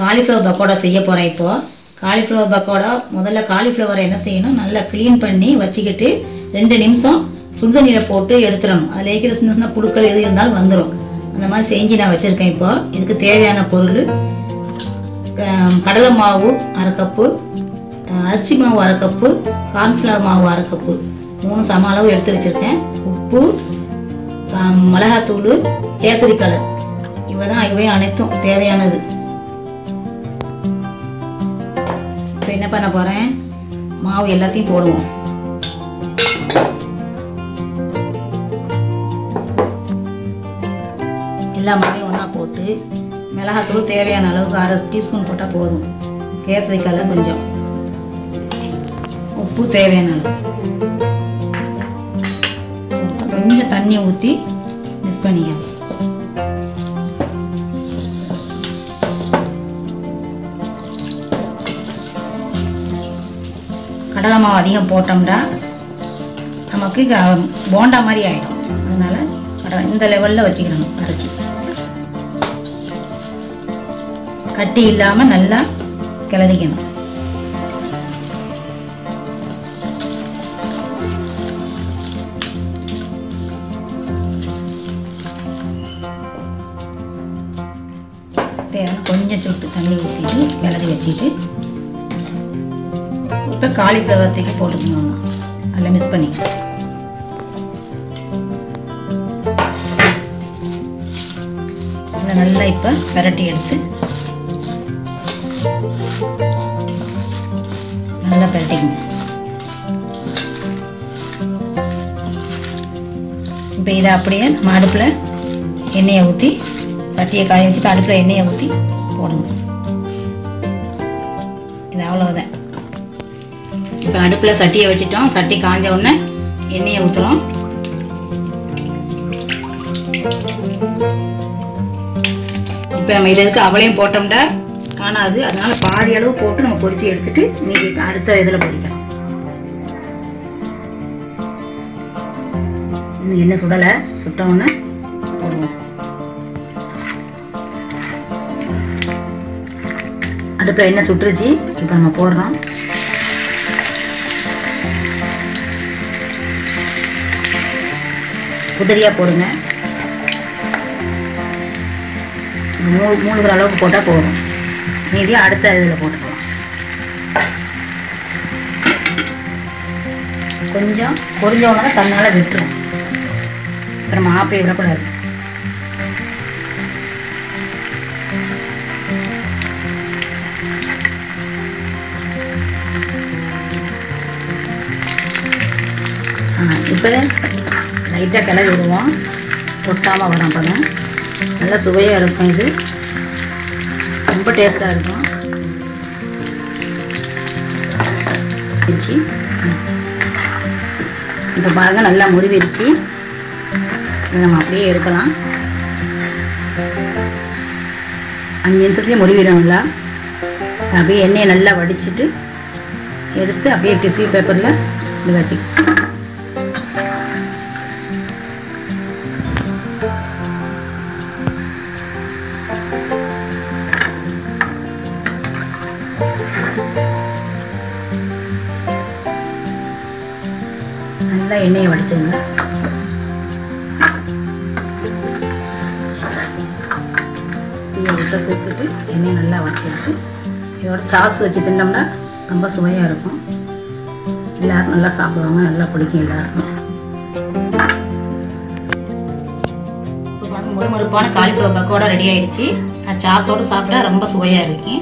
Cauliflower pakoda செய்ய போகிறேன் இப்போது காலிஃப்ளவர் பக்கோடா முதல்ல காலிஃப்ளவரை என்ன செய்யணும்? நல்லா க்ளீன் பண்ணி வச்சுக்கிட்டு ரெண்டு நிமிஷம் சுடுதண்ணீரை போட்டு எடுத்துடணும். அதில் இருக்கிற சின்ன சின்ன புழுக்கள் எது இருந்தாலும் வந்துடும் அந்த மாதிரி செஞ்சு நான் வச்சுருக்கேன் இப்போ. இதுக்கு தேவையான பொருள் கடலை மாவு அரை கப்பு அரிசி மாவு அரை கப்பு கார்ன்ஃப்ளவர் மாவு அரை கப்பு. மூணு சம அளவு எடுத்து வச்சுருக்கேன். உப்பு மிளகாத்தூள் கேசரி கலர் இவை தான் இவை அனைத்தும் தேவையானது. இப்போ என்ன பண்ண போகிறேன் மாவு எல்லாத்தையும் போடுவோம். எல்லா மாவையும் ஒன்றா போட்டு மிளகாத்தூள் தேவையான அளவுக்கு அரை டீஸ்பூன் போட்டால் போதும். கேசரி கலர் கொஞ்சம். உப்பு தேவையான அளவு. கொஞ்சம் தண்ணியை ஊற்றி மிக்ஸ் பண்ணிக்கலாம். கடலை மாவு அதிகம் போட்டோம்னா நமக்கு போண்டா மாதிரி ஆகிடும் அதனால் கடலை இந்த லெவலில் வச்சுக்கணும் அரைச்சி. கட்டி இல்லாமல் நல்லா கிளறிக்கணும். தேவையான கொஞ்சம் சொட்டு தண்ணி ஊற்றிட்டு கிளறி வச்சுட்டு இப்போ காலிஃப்ளவர் தூக்கி போட்டுக்கணும் அதில் மிஸ் பண்ணிக்கலாம் இதை நல்லா இப்போ விரட்டி எடுத்து நல்லா பரட்டிக்கணும் இப்போ இதை அப்படியே நம்ம அடுப்பில் எண்ணெயை ஊற்றி சட்டியை காய வச்சுட்டு அடுப்பில் எண்ணெயை ஊற்றி போடணும். இது அவ்வளோதான் இப்போ அடுப்பில் சட்டியை வச்சுட்டோம். சட்டி காஞ்ச உடனே எண்ணெயை ஊற்றுறோம் இப்போ நம்ம இதுக்கு அவளையும் போட்டோம்னா காணாது. அதனால பாதி அளவு போட்டு நம்ம பொரிச்சு எடுத்துட்டு மீதி அடுத்த இதில் பொரிக்கலாம். இன்னும் எண்ணெய் சுடலை. சுட்டோன்னு போடுவோம். அடுப்பில் எண்ணெய் சுட்டுருச்சு. இப்போ நம்ம போடுறோம். உதிரியாக போடுங்க. மூ மூழ்கிற அளவுக்கு போட்டால் போதும். மீதி அடுத்த இதில் போட்டுக்கலாம். கொஞ்சம் பொரிஞ்ச உடனே தன்னால் விட்டுரும். அப்புறம் நம்ம ஆப்பை விடக்கூடாது இப்போ லைட்டாக கிளறி விடுவோம் ஒட்டாமல் வரும் அப்போ தான் நல்லா சுவையாக இருக்கும் இது. ரொம்ப டேஸ்ட்டாக இருக்கும். வச்சு இப்போ பாருங்க நல்லா முறிவிருச்சு. இதை நம்ம அப்படியே எடுக்கலாம். அஞ்சு நிமிஷத்துலேயே முறிவிடும் நல்லா அப்படியே எண்ணெயை நல்லா வடிச்சிட்டு எடுத்து அப்படியே டிஷ்யூ பேப்பரில் இது வச்சு நல்லா எண்ணெயை வடிச்சுங்க தீயை விட்ட சேர்த்துட்டு எண்ணெயை நல்லா வடிச்சுட்டு இதோட சாஸ் வச்சு தின்னோம்னா ரொம்ப சுவையாக இருக்கும். எல்லோரும் நல்லா சாப்பிடுவாங்க நல்லா பிடிக்கும் எல்லாருக்கும். இப்போ பாருங்க காலிஃப்ளவர் பக்கோடா ரெடி ஆயிடுச்சு. நான் சாஸோடு சாப்பிட்டா ரொம்ப சுவையாக இருக்கும்